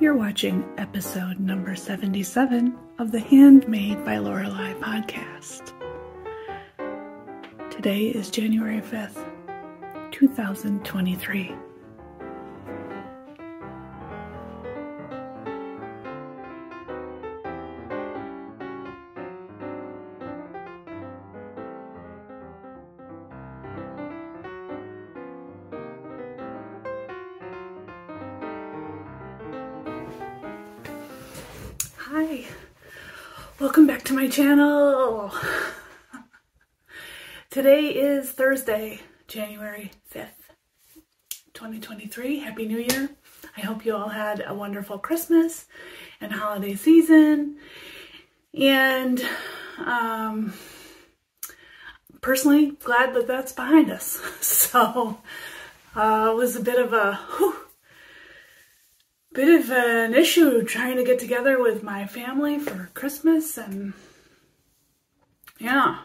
You're watching episode number 77 of the Handmade by Lorelei podcast. Today is January 5th, 2023. Channel. Today is Thursday, January 5th, 2023. Happy New Year. I hope you all had a wonderful Christmas and holiday season. And um, personally, glad that that's behind us. So uh, it was a bit of a whew, bit of an issue trying to get together with my family for Christmas and yeah,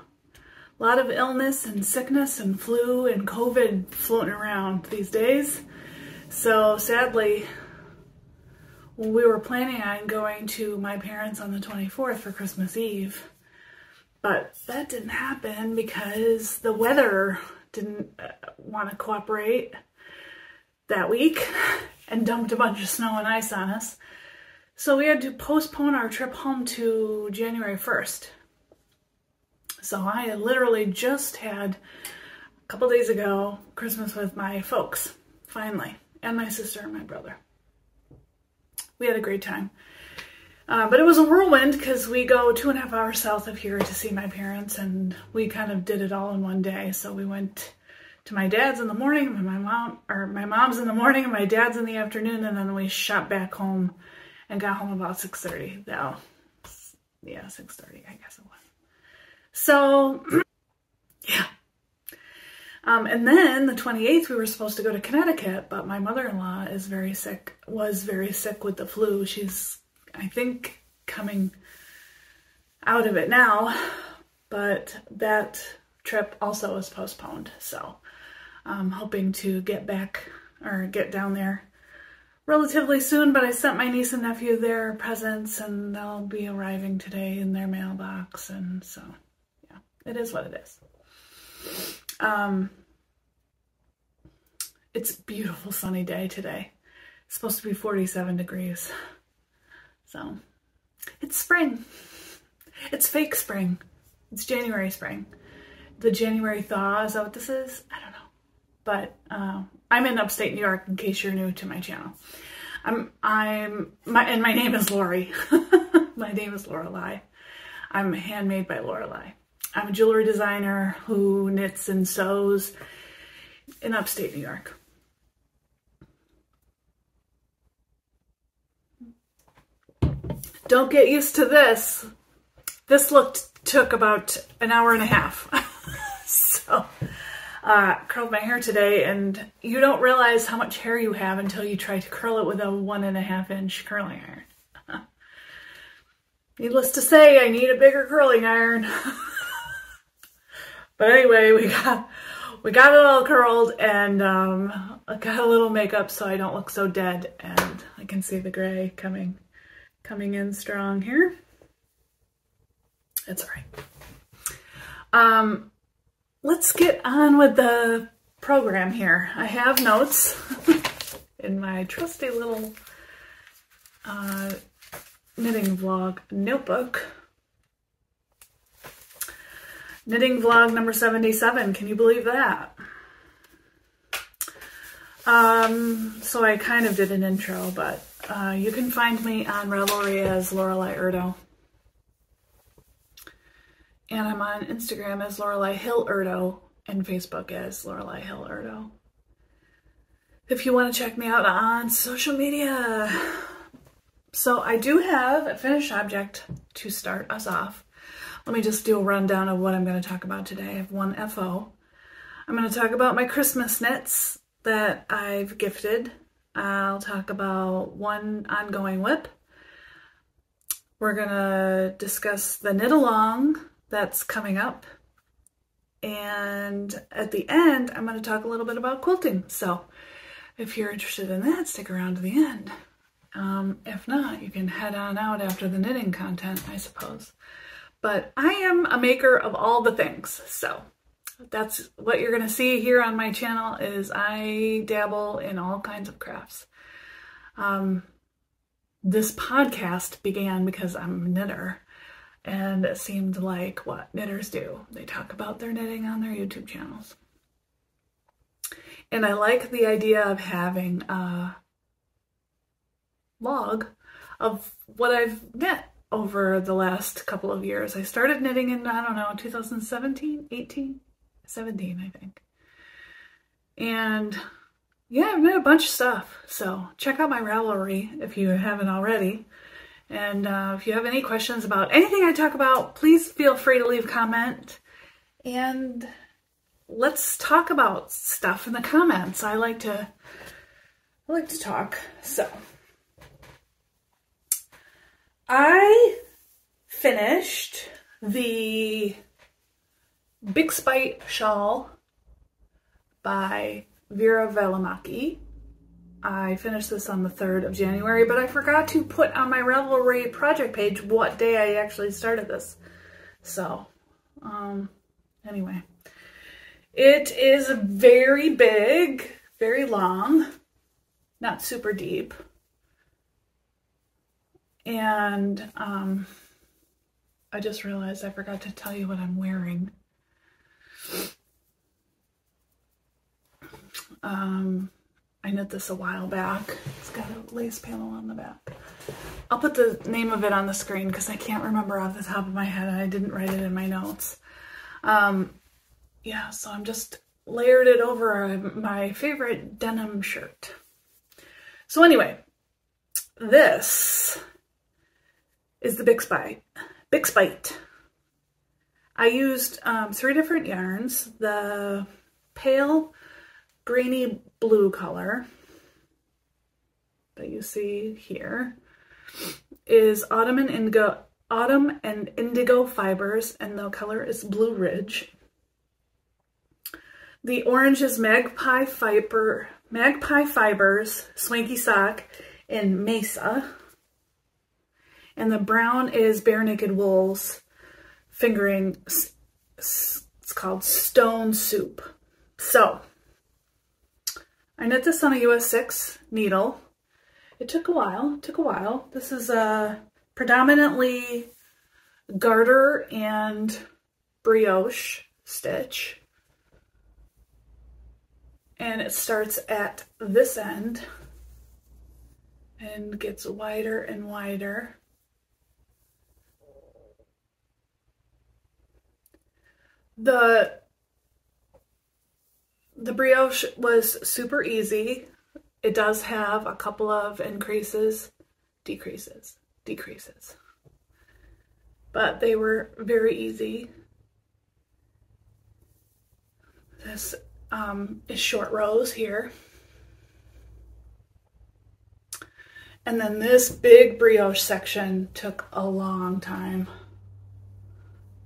a lot of illness and sickness and flu and COVID floating around these days. So sadly, we were planning on going to my parents on the 24th for Christmas Eve, but that didn't happen because the weather didn't uh, want to cooperate that week and dumped a bunch of snow and ice on us. So we had to postpone our trip home to January 1st. So I literally just had a couple days ago Christmas with my folks, finally, and my sister and my brother. We had a great time. Uh, but it was a whirlwind because we go two and a half hours south of here to see my parents, and we kind of did it all in one day. So we went to my dad's in the morning, and my mom or my mom's in the morning, and my dad's in the afternoon, and then we shot back home and got home about six thirty. Though, yeah, six thirty, I guess it was. So, yeah. Um, and then the 28th, we were supposed to go to Connecticut, but my mother-in-law is very sick, was very sick with the flu. She's, I think, coming out of it now, but that trip also was postponed. So I'm hoping to get back or get down there relatively soon, but I sent my niece and nephew their presents and they'll be arriving today in their mailbox. And so, it is what it is. Um, it's beautiful sunny day today. It's supposed to be 47 degrees. So, it's spring. It's fake spring. It's January spring. The January thaw, is that what this is? I don't know. But uh, I'm in upstate New York in case you're new to my channel. I'm, I'm, my, and my name is Lori. my name is Lorelei. I'm handmade by Lorelei. I'm a jewelry designer who knits and sews in upstate New York. Don't get used to this. This look took about an hour and a half. so uh, curled my hair today and you don't realize how much hair you have until you try to curl it with a one and a half inch curling iron. Needless to say, I need a bigger curling iron. but anyway, we got we got it all curled and um, I got a little makeup so I don't look so dead and I can see the gray coming coming in strong here. It's all right. Um, let's get on with the program here. I have notes in my trusty little uh, knitting vlog notebook. Knitting vlog number 77. Can you believe that? Um, so I kind of did an intro, but uh, you can find me on Ravelry as Lorelei Erdo. And I'm on Instagram as Lorelei Hill Erdo and Facebook as Lorelei Hill Erdo. If you want to check me out on social media. So I do have a finished object to start us off. Let me just do a rundown of what I'm going to talk about today. I have one FO. I'm going to talk about my Christmas knits that I've gifted. I'll talk about one ongoing WIP. We're going to discuss the knit along that's coming up. And at the end, I'm going to talk a little bit about quilting. So if you're interested in that, stick around to the end. Um, if not, you can head on out after the knitting content, I suppose. But I am a maker of all the things, so that's what you're going to see here on my channel is I dabble in all kinds of crafts. Um, this podcast began because I'm a knitter and it seemed like what knitters do. They talk about their knitting on their YouTube channels. And I like the idea of having a log of what I've knit over the last couple of years. I started knitting in, I don't know, 2017, 18, 17, I think. And yeah, I've knit a bunch of stuff. So check out my Ravelry if you haven't already. And uh, if you have any questions about anything I talk about, please feel free to leave a comment. And let's talk about stuff in the comments. I like to I like to talk. So I finished the Bixbite shawl by Veera Välimäki. I finished this on the 3rd of January, but I forgot to put on my Ravelry project page what day I actually started this. So, um, anyway. It is very big, very long, not super deep. And um, I just realized I forgot to tell you what I'm wearing. Um, I knit this a while back. It's got a lace panel on the back. I'll put the name of it on the screen because I can't remember off the top of my head and I didn't write it in my notes. Um, yeah, so I'm just layered it over my favorite denim shirt. So anyway, this is the. Bixbite. I used um, three different yarns. The pale greeny blue color that you see here is autumn and indigo autumn and indigo fibers and the color is blue ridge the orange is magpie fiber magpie fibers swanky sock in mesa and the brown is bare naked wools fingering it's called stone soup so I knit this on a US 6 needle. It took a while, took a while. This is a predominantly garter and brioche stitch. And it starts at this end and gets wider and wider. The the brioche was super easy. It does have a couple of increases, decreases, decreases. But they were very easy. This um, is short rows here. And then this big brioche section took a long time.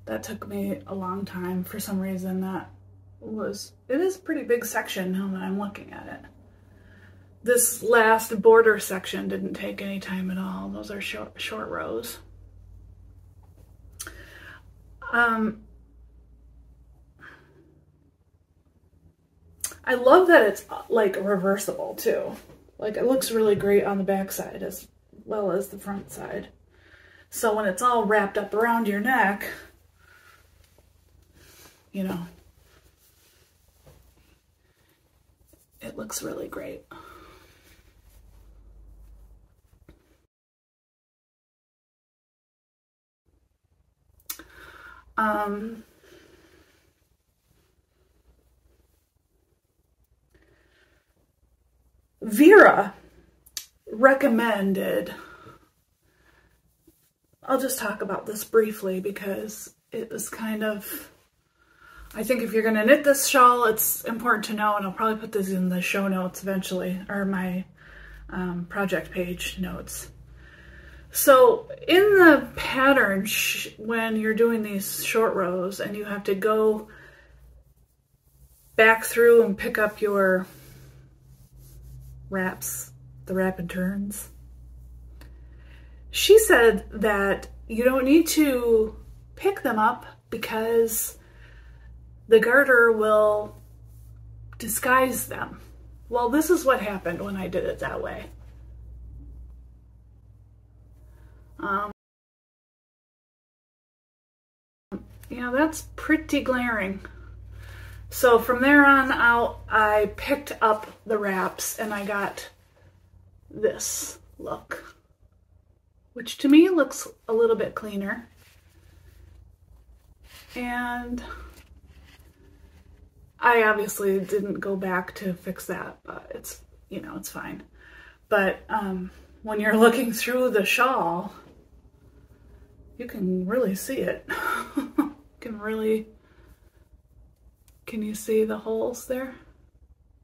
That took me a long time for some reason that was, it is a pretty big section now that I'm looking at it. This last border section didn't take any time at all. Those are short, short rows. Um, I love that it's like reversible too. Like it looks really great on the back side as well as the front side. So when it's all wrapped up around your neck, you know, it looks really great. Um, Veera recommended, I'll just talk about this briefly because it was kind of I think if you're going to knit this shawl, it's important to know, and I'll probably put this in the show notes eventually, or my um, project page notes. So in the pattern, when you're doing these short rows and you have to go back through and pick up your wraps, the wrap turns, she said that you don't need to pick them up because the garter will disguise them. Well, this is what happened when I did it that way. Um, yeah, that's pretty glaring. So from there on out, I picked up the wraps and I got this look, which to me looks a little bit cleaner. And I obviously didn't go back to fix that, but it's, you know, it's fine. But um, when you're looking through the shawl, you can really see it. you can really, can you see the holes there?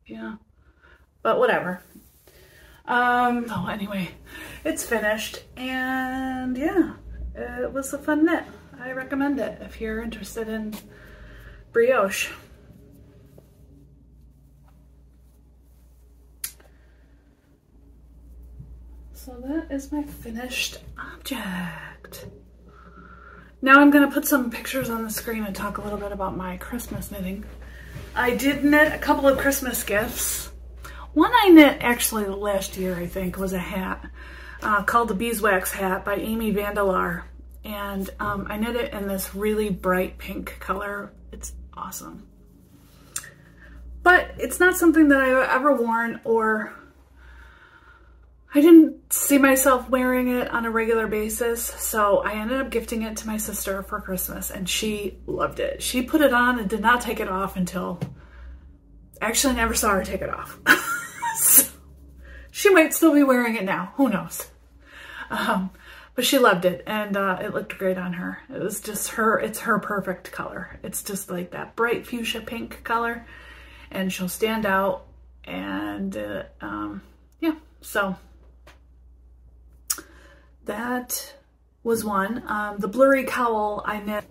Yeah, but whatever. Um, so anyway, it's finished and yeah, it was a fun knit. I recommend it if you're interested in brioche. So that is my finished object. Now I'm gonna put some pictures on the screen and talk a little bit about my Christmas knitting. I did knit a couple of Christmas gifts. One I knit actually last year, I think, was a hat uh, called the Beeswax Hat by Amy van de Laar. And um, I knit it in this really bright pink color. It's awesome. But it's not something that I've ever worn or I didn't see myself wearing it on a regular basis, so I ended up gifting it to my sister for Christmas, and she loved it. She put it on and did not take it off until, actually never saw her take it off. so, she might still be wearing it now, who knows. Um, but she loved it, and uh, it looked great on her. It was just her, it's her perfect color. It's just like that bright fuchsia pink color, and she'll stand out, and uh, um, yeah, so that was one. Um, the blurry cowl I knit.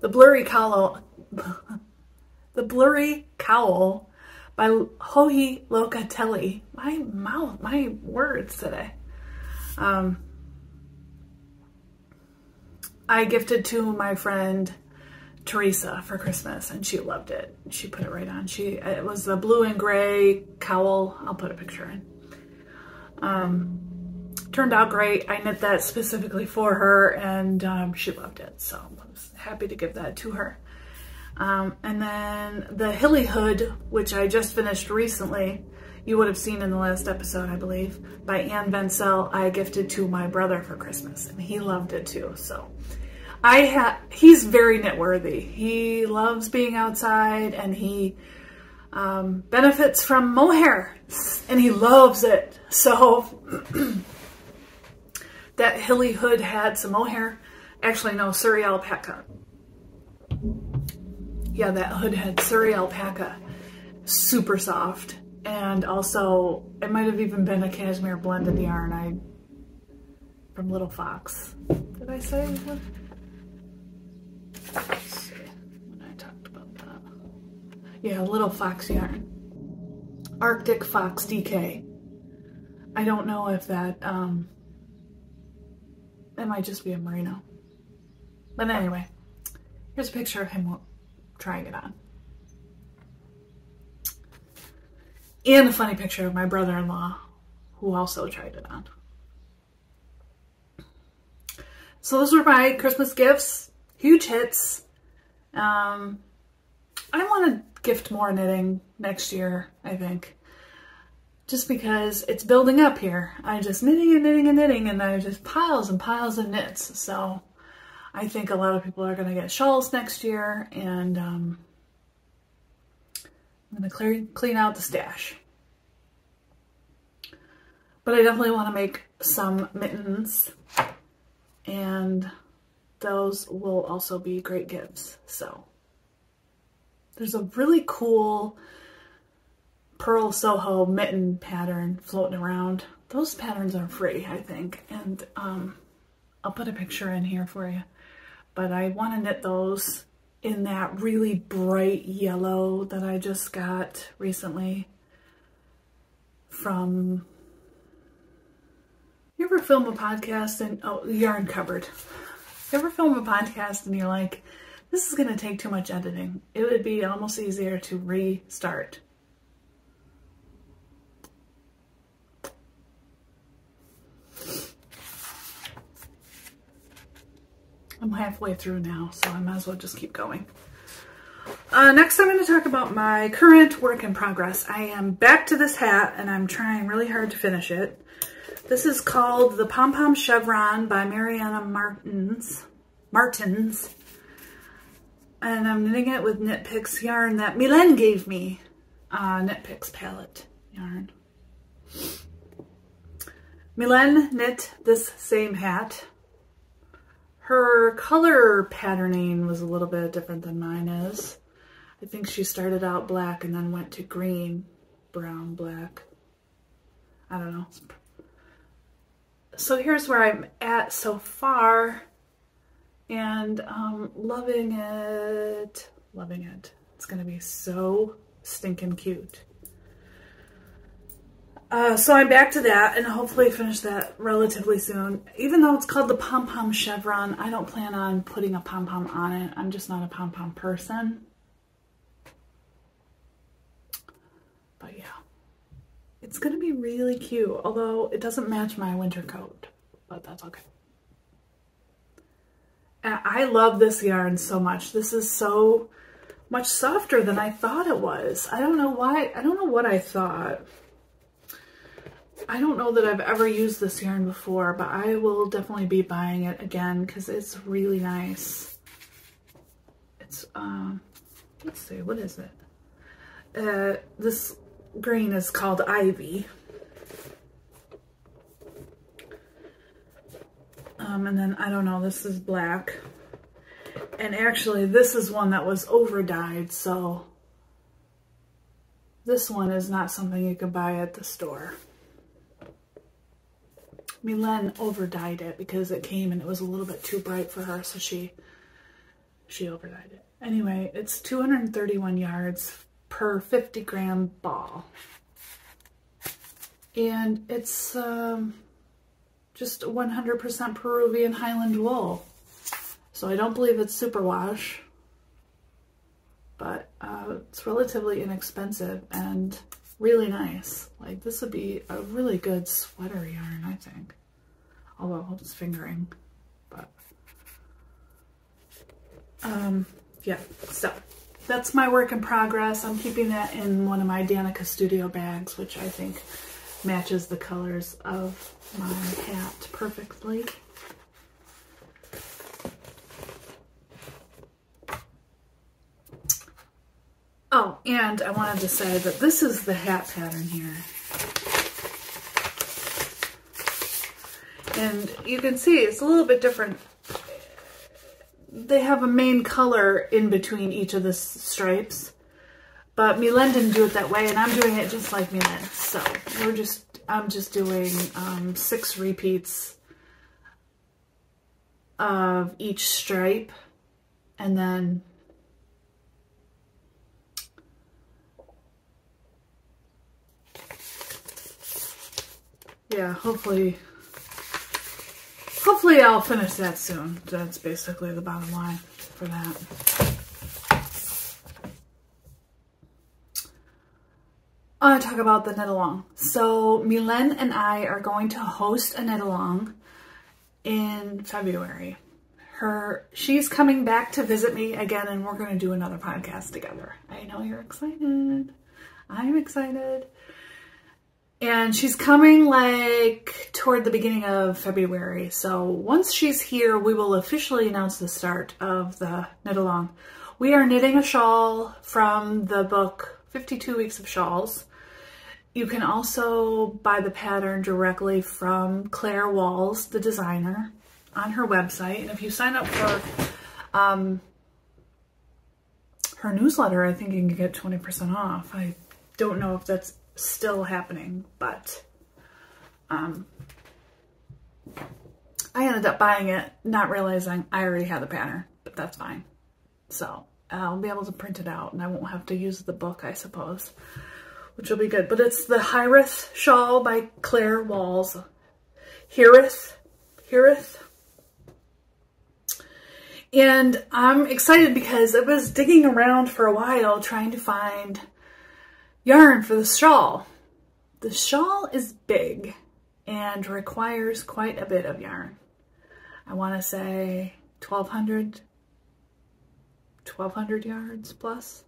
The blurry cowl. the blurry cowl by Joji Locatelli. My mouth, my words today. Um, I gifted to my friend Teresa for Christmas and she loved it. She put it right on. She It was the blue and gray cowl. I'll put a picture in. Um, turned out great. I knit that specifically for her and um, she loved it. So I was happy to give that to her. Um, and then the Hilly Hood, which I just finished recently, you would have seen in the last episode, I believe, by Anne Ventzel, I gifted to my brother for Christmas and he loved it too. So I had, he's very knit worthy. He loves being outside and he um, benefits from mohair and he loves it. So That hilly hood had some mohair. Actually, no, Suri alpaca. Yeah, that hood had Suri alpaca. Super soft. And also, it might have even been a cashmere blended yarn I from Little Fox. Did I say when I talked about that. Yeah, Little Fox yarn. Arctic Fox DK. I don't know if that um, it might just be a merino. But anyway, here's a picture of him trying it on. And a funny picture of my brother-in-law who also tried it on. So those were my Christmas gifts. Huge hits. Um, I want to gift more knitting next year, I think just because it's building up here. I'm just knitting and knitting and knitting and there's just piles and piles of knits. So I think a lot of people are going to get shawls next year and um, I'm going to clear, clean out the stash. But I definitely want to make some mittens and those will also be great gifts. So there's a really cool Purl Soho mitten pattern floating around. Those patterns are free, I think. And um, I'll put a picture in here for you. But I want to knit those in that really bright yellow that I just got recently from... You ever film a podcast and, oh, yarn cupboard. You ever film a podcast and you're like, this is going to take too much editing. It would be almost easier to restart. I'm halfway through now, so I might as well just keep going. Uh, next, I'm going to talk about my current work in progress. I am back to this hat, and I'm trying really hard to finish it. This is called the Pom Pom Chevron by Mariana Martins. Martins. And I'm knitting it with Knit Picks yarn that Milen gave me. Uh, Knit Picks palette yarn. Milen knit this same hat her color patterning was a little bit different than mine is. I think she started out black and then went to green, brown, black. I don't know. So here's where I'm at so far and um, loving it, loving it. It's gonna be so stinking cute. Uh, so I'm back to that and hopefully finish that relatively soon. Even though it's called the Pom Pom Chevron, I don't plan on putting a pom pom on it. I'm just not a pom pom person. But yeah, it's going to be really cute, although it doesn't match my winter coat, but that's okay. And I love this yarn so much. This is so much softer than I thought it was. I don't know why. I don't know what I thought. I don't know that I've ever used this yarn before, but I will definitely be buying it again because it's really nice. It's, um, let's see, what is it? Uh, this green is called Ivy. Um, and then, I don't know, this is black. And actually, this is one that was over dyed, so this one is not something you can buy at the store. Milen overdyed it because it came and it was a little bit too bright for her, so she she overdyed it. Anyway, it's 231 yards per 50 gram ball. And it's um, just 100% Peruvian Highland wool. So I don't believe it's superwash, but uh, it's relatively inexpensive and really nice. Like this would be a really good sweater yarn, I think. Although it's fingering, but um, yeah, so that's my work in progress. I'm keeping that in one of my Danica Studio bags, which I think matches the colors of my hat perfectly. Oh, and I wanted to say that this is the hat pattern here. And you can see it's a little bit different. They have a main color in between each of the stripes. But Milen didn't do it that way, and I'm doing it just like Milen. So we're just, I'm just doing um, six repeats of each stripe, and then yeah, hopefully, hopefully I'll finish that soon. That's basically the bottom line for that. I want to talk about the knit along. So Milen and I are going to host a knit along in February. Her, she's coming back to visit me again and we're going to do another podcast together. I know you're excited. I'm excited. And she's coming like toward the beginning of February. So once she's here, we will officially announce the start of the knit along. We are knitting a shawl from the book 52 Weeks of Shawls. You can also buy the pattern directly from Claire Walls, the designer, on her website. And if you sign up for um, her newsletter, I think you can get 20% off. I don't know if that's still happening, but um, I ended up buying it, not realizing I already had the pattern, but that's fine. So I'll be able to print it out and I won't have to use the book, I suppose, which will be good. But it's the Hiraeth Shawl by Claire Walls. Heareth, Heareth. And I'm excited because I was digging around for a while trying to find yarn for the shawl. The shawl is big and requires quite a bit of yarn. I want to say 1200 1200 yards plus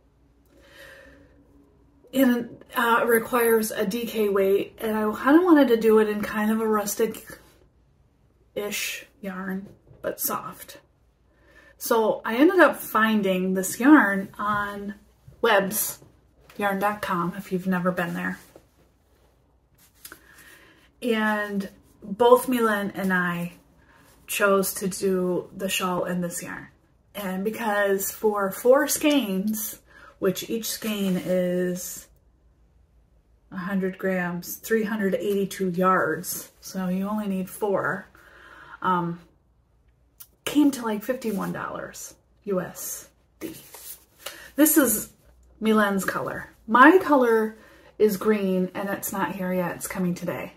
and uh, requires a DK weight and I kind of wanted to do it in kind of a rustic ish yarn but soft so I ended up finding this yarn on webs yarn.com if you've never been there and both Milan and I chose to do the shawl in this yarn. And because for four skeins, which each skein is 100 grams, 382 yards, so you only need four, um, came to like $51 USD. This is Milan's color. My color is green and it's not here yet, it's coming today.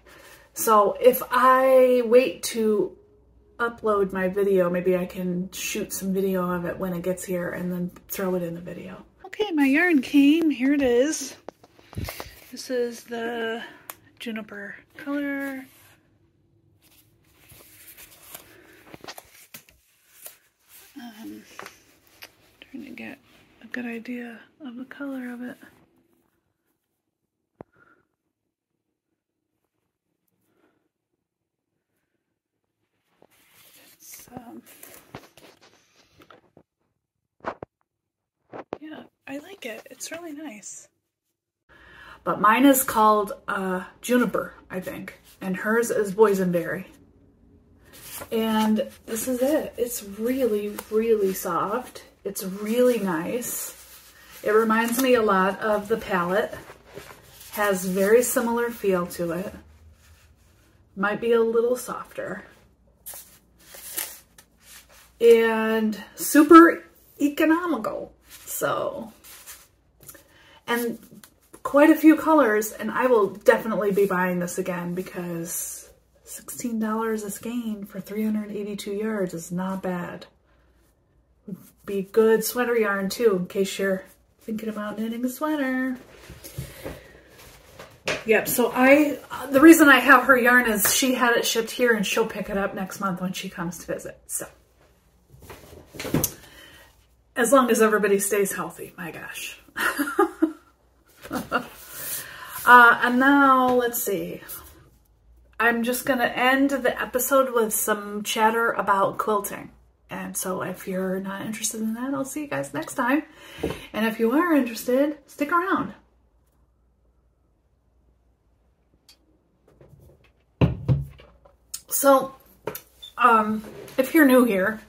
So if I wait to upload my video, maybe I can shoot some video of it when it gets here and then throw it in the video. Okay, my yarn came. Here it is. This is the juniper color. Um, trying to get good idea of the color of it. um, yeah, I like it. It's really nice. But mine is called uh, Juniper, I think, and hers is Boysenberry. And this is it. It's really, really soft. It's really nice. It reminds me a lot of the palette. Has very similar feel to it. Might be a little softer and super economical. So, and quite a few colors, and I will definitely be buying this again because $16 a skein for 382 yards is not bad. Be good sweater yarn too, in case you're thinking about knitting a sweater. Yep, so I, the reason I have her yarn is she had it shipped here and she'll pick it up next month when she comes to visit, so. As long as everybody stays healthy, my gosh. uh, and now, let's see. I'm just going to end the episode with some chatter about quilting. And so if you're not interested in that, I'll see you guys next time. And if you are interested, stick around. So, um, if you're new here,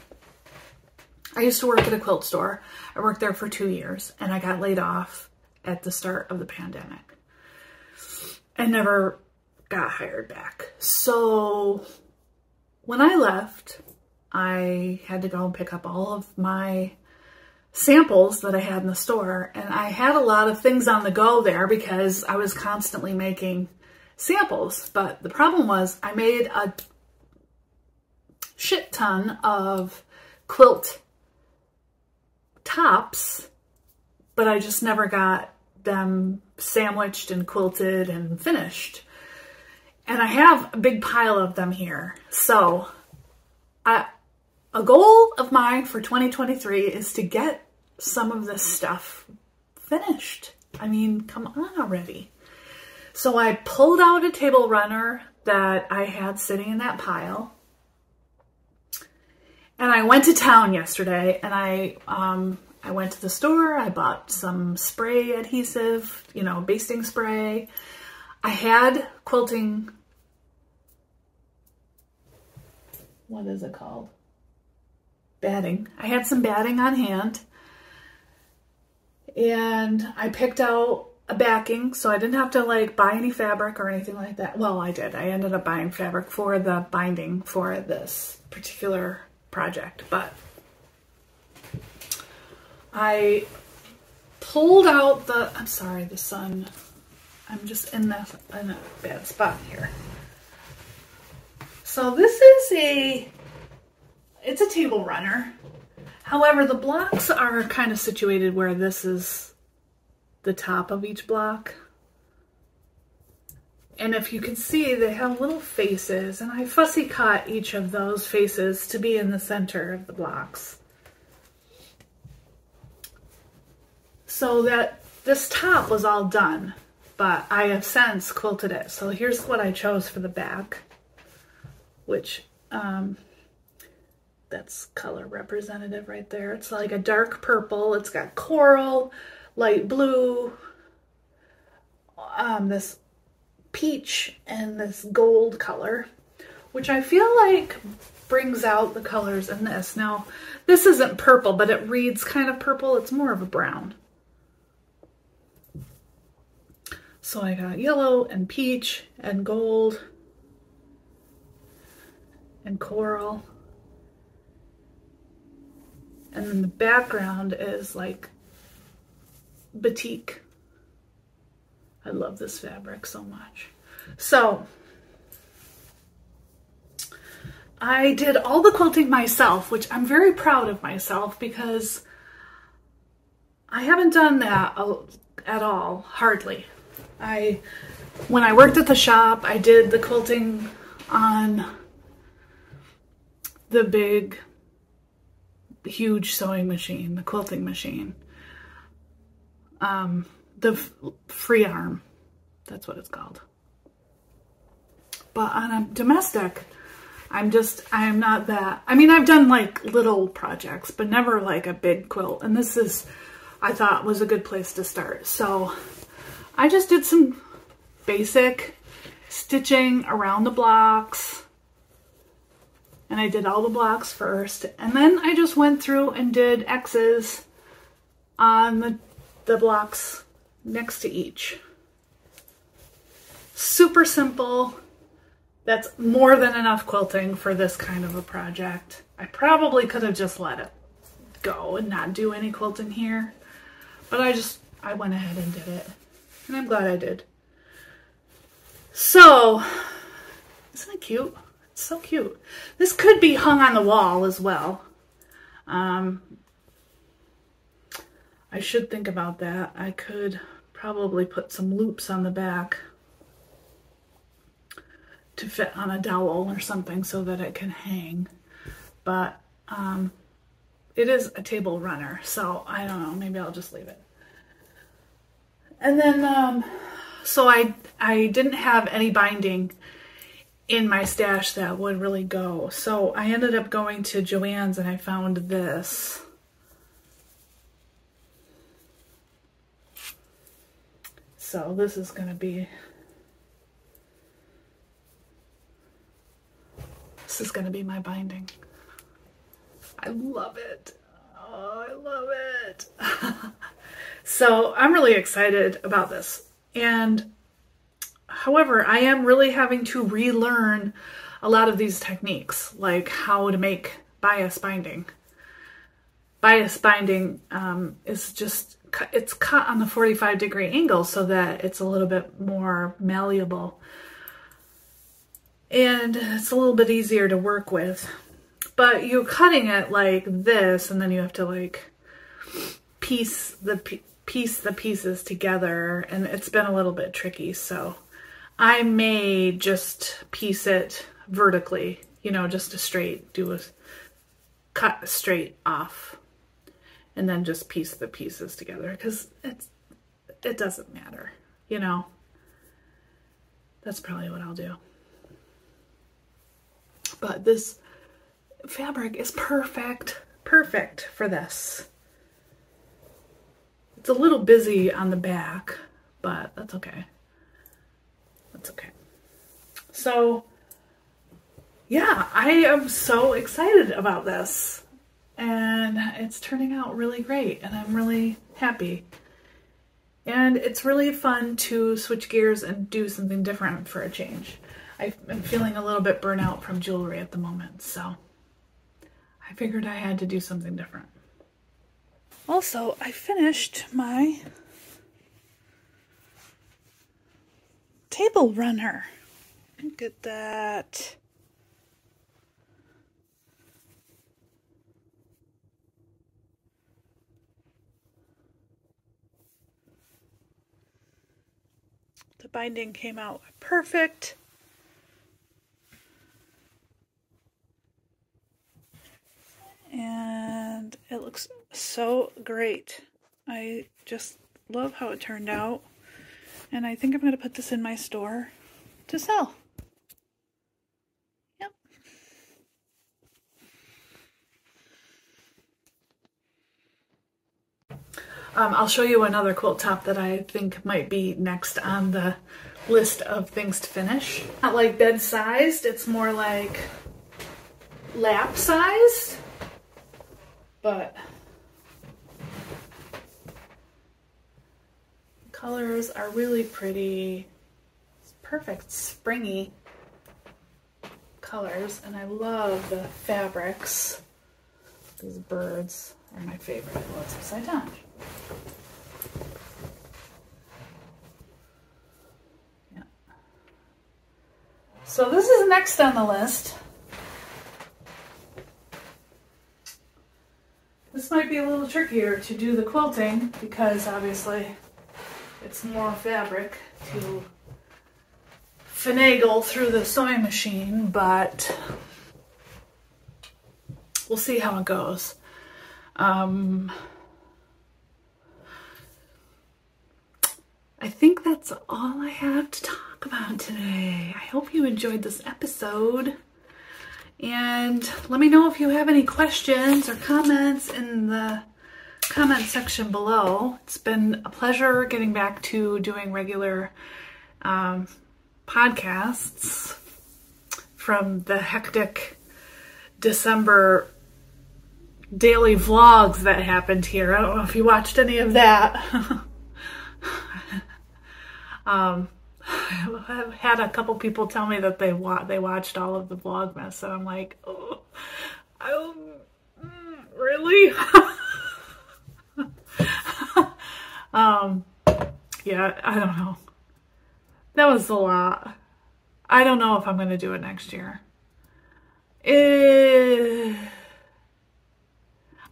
I used to work at a quilt store. I worked there for two years and I got laid off at the start of the pandemic and never got hired back. So when I left, I had to go and pick up all of my samples that I had in the store. And I had a lot of things on the go there because I was constantly making samples. But the problem was I made a shit ton of quilt tops, but I just never got them sandwiched and quilted and finished. And I have a big pile of them here. So I, a goal of mine for 2023 is to get some of this stuff finished. I mean, come on already. So I pulled out a table runner that I had sitting in that pile and I went to town yesterday and I, um, I went to the store, I bought some spray adhesive, you know, basting spray. I had quilting, what is it called? Batting. I had some batting on hand and I picked out a backing so I didn't have to like buy any fabric or anything like that. Well, I did. I ended up buying fabric for the binding for this particular project, but I pulled out the, I'm sorry, the sun, I'm just in, the, in a bad spot here. So this is a, it's a table runner. However, the blocks are kind of situated where this is the top of each block. And if you can see, they have little faces, and I fussy cut each of those faces to be in the center of the blocks. So that this top was all done, but I have since quilted it. So here's what I chose for the back, which um, that's color representative right there. It's like a dark purple. It's got coral, light blue, um, this peach, and this gold color, which I feel like brings out the colors in this. Now, this isn't purple, but it reads kind of purple. It's more of a brown. So I got yellow and peach and gold and coral. And then the background is like batik. I love this fabric so much. So I did all the quilting myself, which I'm very proud of myself because I haven't done that at all, hardly. I, when I worked at the shop, I did the quilting on the big huge sewing machine, the quilting machine. Um, the free arm, that's what it's called. But on a domestic, I'm just, I'm not that, I mean, I've done like little projects, but never like a big quilt. And this is, I thought was a good place to start. So I just did some basic stitching around the blocks, and I did all the blocks first and then I just went through and did X's on the, the blocks next to each. Super simple. That's more than enough quilting for this kind of a project. I probably could have just let it go and not do any quilting here, but I just, I went ahead and did it. And I'm glad I did. So, isn't it cute? So cute. This could be hung on the wall as well. Um, I should think about that. I could probably put some loops on the back to fit on a dowel or something so that it can hang. But um, it is a table runner, so I don't know. Maybe I'll just leave it. And then, um, so I, I didn't have any binding in my stash that would really go. So I ended up going to Joann's and I found this. So this is going to be, this is going to be my binding. I love it. Oh, I love it. so I'm really excited about this. And However, I am really having to relearn a lot of these techniques, like how to make bias binding. Bias binding um, is just, it's cut on the 45 degree angle so that it's a little bit more malleable. And it's a little bit easier to work with. But you're cutting it like this, and then you have to like piece the piece the pieces together, and it's been a little bit tricky, so I may just piece it vertically, you know, just a straight, do a cut straight off and then just piece the pieces together because it's, it doesn't matter, you know. That's probably what I'll do. But this fabric is perfect, perfect for this. It's a little busy on the back, but that's okay. That's okay. So, yeah, I am so excited about this. And it's turning out really great, and I'm really happy. And it's really fun to switch gears and do something different for a change. I'm feeling a little bit burnout from jewelry at the moment, so I figured I had to do something different. Also, I finished my cable runner. Look at that. The binding came out perfect. And it looks so great. I just love how it turned out. And I think I'm going to put this in my store to sell. Yep. Um, I'll show you another quilt top that I think might be next on the list of things to finish. Not like bed sized, it's more like lap sized, but colors are really pretty. It's perfect springy colors and I love the fabrics. These birds are my favorite. Well, upside down. Yeah. So this is next on the list. This might be a little trickier to do the quilting because obviously it's more fabric to finagle through the sewing machine, but we'll see how it goes. Um, I think that's all I have to talk about today. I hope you enjoyed this episode. And let me know if you have any questions or comments in the comment section below. It's been a pleasure getting back to doing regular um, podcasts from the hectic December daily vlogs that happened here. I don't know if you watched any of that. um, I've had a couple people tell me that they wa they watched all of the Vlogmas, and I'm like, oh, I, mm, really? um, yeah, I don't know. That was a lot. I don't know if I'm going to do it next year. Eh,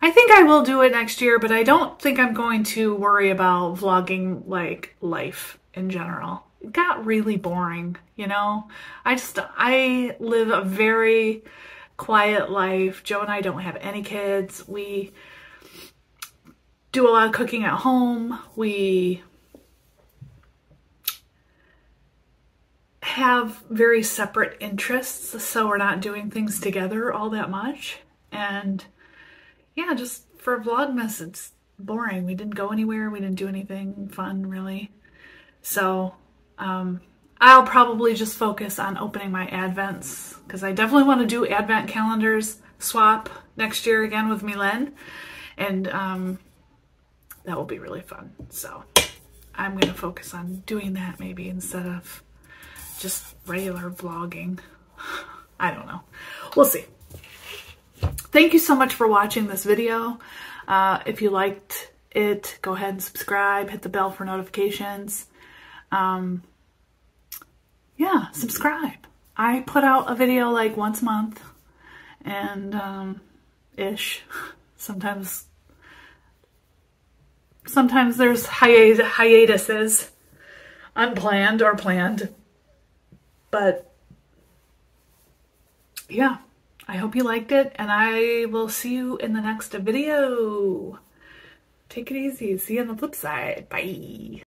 I think I will do it next year, but I don't think I'm going to worry about vlogging like life in general. It got really boring, you know? I just, I live a very quiet life. Joe and I don't have any kids. We do a lot of cooking at home. We have very separate interests, so we're not doing things together all that much. And yeah, just for Vlogmas, it's boring. We didn't go anywhere. We didn't do anything fun, really. So um, I'll probably just focus on opening my Advents because I definitely want to do Advent calendars swap next year again with Milen. And um, that will be really fun. So I'm going to focus on doing that maybe instead of just regular vlogging. I don't know. We'll see. Thank you so much for watching this video. Uh, if you liked it, go ahead and subscribe, hit the bell for notifications. Um, yeah, subscribe. I put out a video like once a month and um, ish. Sometimes sometimes there's hiat hiatuses, unplanned or planned. But yeah, I hope you liked it and I will see you in the next video. Take it easy. See you on the flip side. Bye.